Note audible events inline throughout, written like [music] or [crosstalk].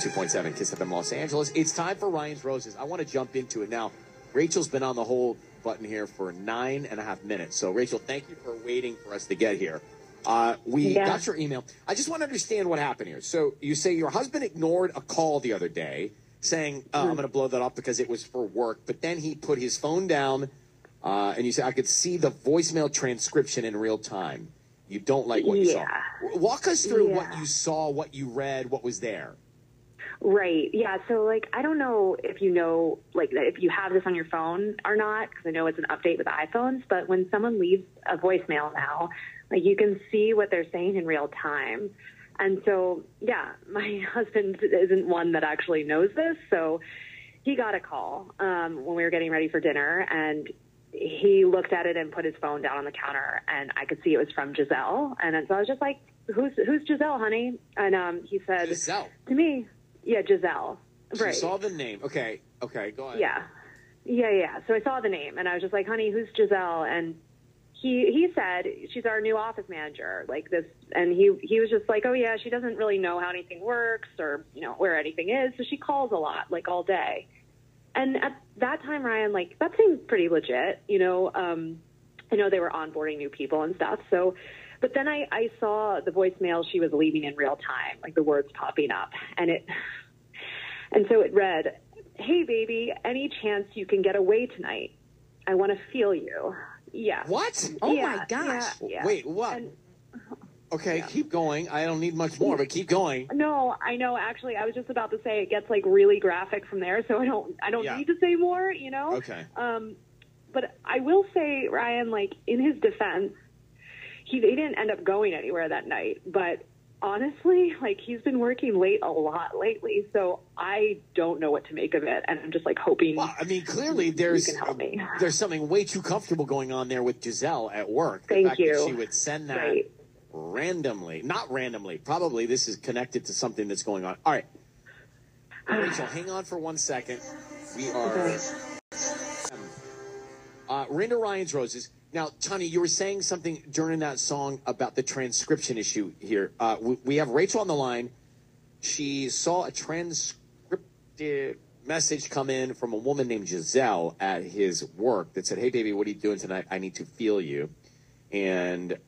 102.7 Kiss FM Los Angeles. It's time for Ryan's Roses. I want to jump into it now. Rachel's been on the hold button here for nine and a half minutes. So, Rachel, thank you for waiting for us to get here. Uh, we Yeah. got your email. I just want to understand what happened here. So, you say your husband ignored a call the other day saying, uh, I'm going to blow that up because it was for work. But then he put his phone down uh, and you said, I could see the voicemail transcription in real time. You don't like what you saw. Yeah. Walk us through what you saw, what you read, what was there. Right. Yeah. So, like, I don't know if you know, like, if you have this on your phone or not, because I know it's an update with iPhones. But when someone leaves a voicemail now, like, you can see what they're saying in real time. And so, yeah, [laughs] my husband isn't one that actually knows this. So he got a call um, when we were getting ready for dinner, and he looked at it and put his phone down on the counter, and I could see it was from Giselle. And so I was just like, "Who's who's Giselle, honey?" And um, he said Giselle. to me, "Yeah, Giselle." She right? saw the name. Okay. Okay. Go ahead. Yeah. Yeah, yeah. So I saw the name and I was just like, honey, who's Giselle? And he he said she's our new office manager, like this and he he was just like, Oh yeah, she doesn't really know how anything works or, you know, where anything is, so she calls a lot, like all day. And at that time, Ryan, like that seemed pretty legit, you know. Um I know they were onboarding new people and stuff, so but then I, I saw the voicemail she was leaving in real time, like the words popping up, and it and so it read, Hey, baby, any chance you can get away tonight? I want to feel you. Yeah. What? Oh Yeah, my gosh. yeah, yeah. Wait, what? And- okay, keep going. I don't need much more, but keep going. no, I know. Actually, I was just about to say it gets like really graphic from there, so I don't. I don't Yeah. need to say more. You know. Okay. Um, but I will say, Ryan, like in his defense, he they didn't end up going anywhere that night. But honestly, like he's been working late a lot lately, so I don't know what to make of it, and I'm just like hoping. Well, I mean, clearly there's can help me. there's something way too comfortable going on there with Giselle at work. The Thank fact That you. she would send that Right. randomly, not randomly. Probably this is connected to something that's going on. All right, Rachel, hang on for one second. We are. Okay. Uh, Rinda Ryan's Roses. Now, Tanya, you were saying something during that song about the transcription issue here. Uh, we, we have Rachel on the line. She saw a transcripted message come in from a woman named Giselle at his work that said, Hey, baby, what are you doing tonight? I need to feel you. And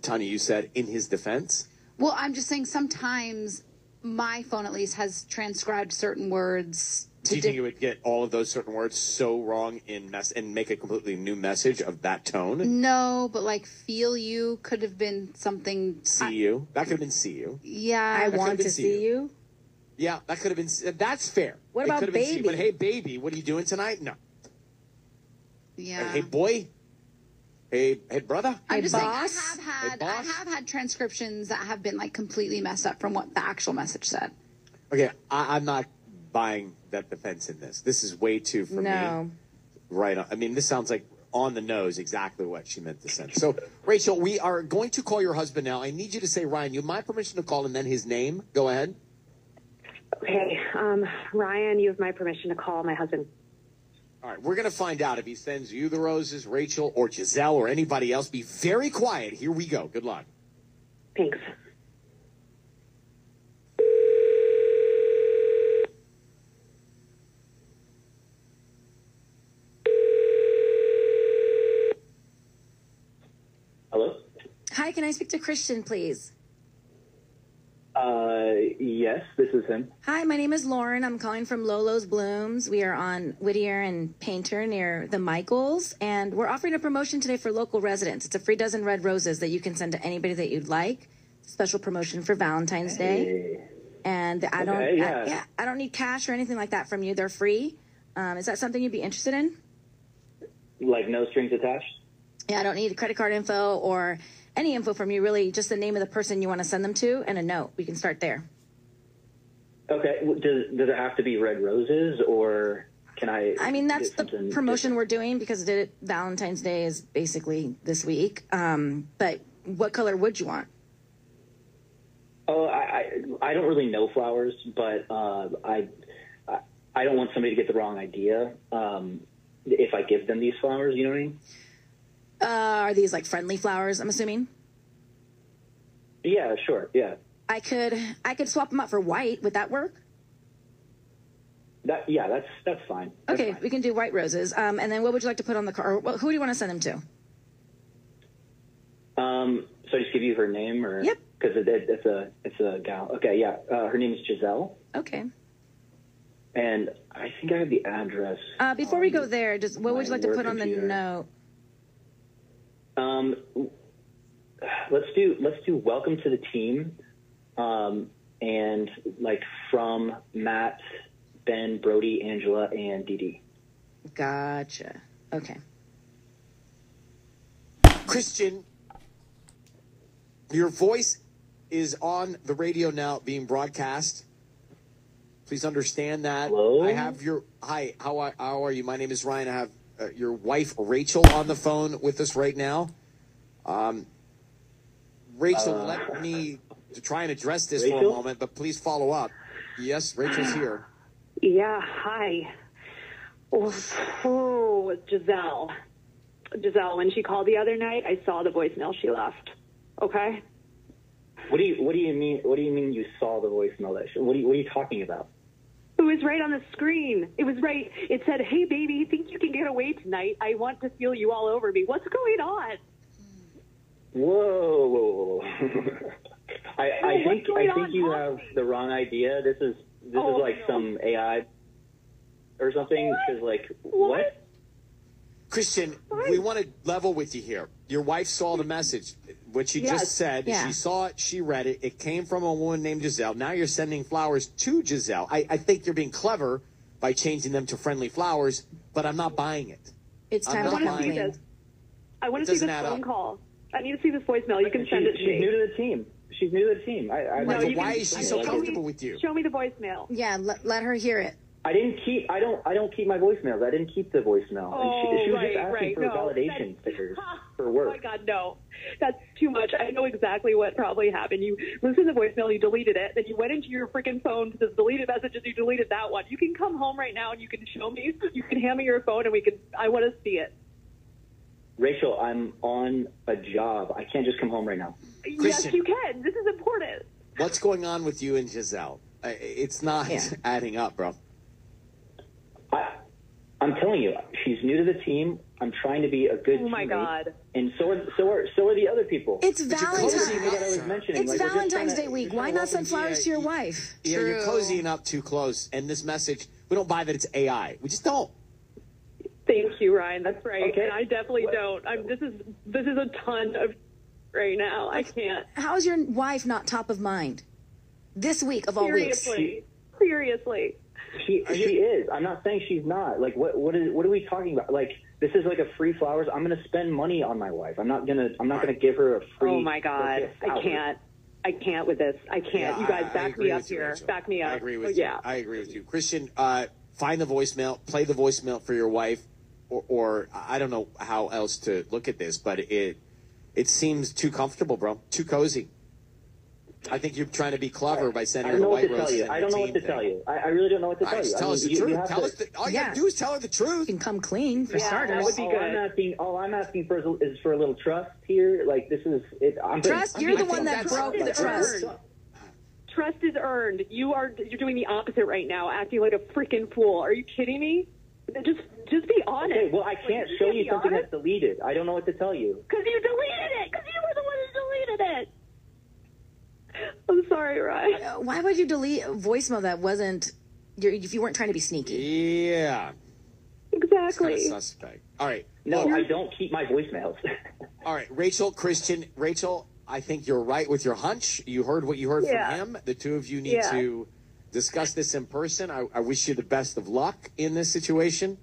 Tanya, you said in his defense. Well, I'm just saying sometimes my phone at least has transcribed certain words Do you think di- you would get all of those certain words so wrong in mess and make a completely new message of that tone? No, but like feel you could have been something See you. That could have been see you. Yeah. I could've want been to see see you. you. Yeah, that could have been. That's fair. What It about could have been see you, baby? But hey, baby, what are you doing tonight? No. yeah. Hey, boy. Hey, hey, brother. I'm Hey, just saying. I have had Hey, I have had transcriptions that have been like completely messed up from what the actual message said. Okay, I, I'm not buying that defense in this. This is way too for me. No. Right. On, I mean, this sounds like on the nose exactly what she meant to send. So, Rachel, we are going to call your husband now. I need you to say, Ryan, you have my permission to call and then his name. Go ahead. Okay, um, Ryan, you have my permission to call my husband. All right, we're going to find out if he sends you the roses, Rachel, or Giselle, or anybody else. Be very quiet. Here we go. Good luck. Thanks. Hello? Hi, can I speak to Christian, please? Uh, yes, this is him. Hi, my name is Lauren. I'm calling from Lolo's Blooms. We are on Whittier and Painter near the Michaels, and we're offering a promotion today for local residents. It's a free dozen red roses that you can send to anybody that you'd like. Special promotion for Valentine's Day. And I don't, yeah. I, yeah, I don't need cash or anything like that from you. They're free. Um, is that something you'd be interested in? Like no strings attached? Yeah, I don't need credit card info or any info from you. Really, just the name of the person you want to send them to and a note. We can start there. Okay. Does does it have to be red roses or can I? I mean, that's the promotion different? we're doing because did it, Valentine's Day is basically this week. Um, but what color would you want? Oh, I, I I don't really know flowers, but uh, I, I I don't want somebody to get the wrong idea. Um, if I give them these flowers, you know what I mean? Uh, are these like friendly flowers? I'm assuming. Yeah, sure. Yeah. I could I could swap them out for white. Would that work? that yeah, that's that's fine. That's Okay, fine. we can do white roses. Um, and then what would you like to put on the car? Or wh- who do you want to send them to? Um, so I just give you her name, or Yep. because it, it, it's a it's a gal. Okay, yeah. Uh, her name is Giselle, Okay. and I think I have the address. Uh, before we go there, just what would you like to put on the note? Um, let's do let's do welcome to the team, um, and like from Matt, Ben, Brody, Angela, and Dee Dee. Gotcha. Okay. Christian, your voice is on the radio now being broadcast. Please understand that. Hello? I have your hi. How are, how are you? My name is Ryan. I have uh, your wife Rachel on the phone with us right now. Um, Rachel, Uh, let me to try and address this for a moment, but please follow up. Yes, Rachel's here. Yeah, hi. Oh, oh, Giselle. Giselle, when she called the other night, I saw the voicemail she left. Okay? What do you What do you mean? What do you mean you saw the voicemail? That sh- what are you What are you talking about? It was right on the screen. It was right. It said, "Hey, baby, think you can get away tonight? I want to feel you all over me. What's going on?" Whoa, whoa, [laughs] whoa. I, I what's think I think you have me. the wrong idea. This is this Oh, is like no. some AI or something. Because like What? what? Christian, we want to level with you here. Your wife saw the message. What she Yes. just said, Yeah. she saw it, she read it. It came from a woman named Giselle. Now you're sending flowers to Giselle. I, I think you're being clever by changing them to friendly flowers, but I'm not buying it. It's I'm time not to I want come to see this. I want to see this phone up. call. I need to see this voicemail. You can send it to she's new to the team. She's new to the team. I, I, No, I, you why can- is she show so me- comfortable with you? Show me the voicemail. Yeah, let, let her hear it. I didn't keep. I don't. I don't keep my voicemails. I didn't keep the voicemail. Oh, and she, she was oh, right, just asking right. for No, validation that's- stickers [laughs] for oh, work. Oh my God, no. That's too much. I know exactly what probably happened. You listened to the voicemail, you deleted it, then you went into your freaking phone to the deleted messages, you deleted that one. You can come home right now and you can show me, you can hand me your phone and we can, I want to see it. Rachel, I'm on a job. I can't just come home right now. Christian. Yes, you can. This is important. What's going on with you and Giselle? It's not Yeah. [laughs] adding up, bro. I, I'm telling you, she's new to the team. I'm trying to be a good Oh my teammate, God. And so are so are so are the other people. It's But you're Those are the cozying people up, that I was mentioning. It's Like, Valentine's trying to- Day week. Why not send flowers yeah, to your you- wife? Yeah, you're True. cozying up too close. And this message, we don't buy that it's AI. We just don't. Thank you, Ryan. That's right. Okay. And I definitely What- don't. I'm, this is, this is a ton of right now. I can't. How is your wife not top of mind? This week of all weeks. Seriously. Seriously. She Are you- she is. I'm not saying she's not. Like what what is what are we talking about? Like this is like a free flowers. I'm gonna spend money on my wife. I'm not gonna I'm not gonna give her a free. Oh my God. I can't. I can't with this. I can't. Yeah, you guys I- I back agree me up you, here. Rachel. Back me up. I agree Oh, with you. yeah. I agree with you. Christian, uh, find the voicemail, play the voicemail for your wife, or, or I don't know how else to look at this, but it it seems too comfortable, bro. Too cozy. I think you're trying to be clever by sending her know the white to tell roses I don't know what team to thing. tell you. I, I really don't know what to All tell right, you. just tell I us the you- you truth. have Tell to- us the, all you Yeah. gotta do is tell her the truth. You can come clean for Yeah, starters. that would be all good. I'm asking, all I'm asking for is, is for a little trust here. Like this is it. I'm Trust? I'm You're being- the one that broke the trust. Trust is earned. You are you're doing the opposite right now, acting like a freaking fool. Are you kidding me? Just just be honest. Okay, well, I can't show you something that's deleted. I don't know what to tell you. because you deleted it. Because you were the one who deleted it. I'm sorry, Ryan. Uh, Why would you delete a voicemail that wasn't, you're, if you weren't trying to be sneaky? Yeah, it's kind Exactly. of suspect. All right, No, Look, I don't keep my voicemails. [laughs] All right, Rachel, Christian, Rachel, I think you're right with your hunch. You heard what you heard Yeah. from him. The two of you need Yeah. to discuss this in person. I, I wish you the best of luck in this situation.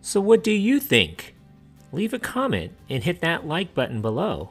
So, what do you think? Leave a comment and hit that like button below.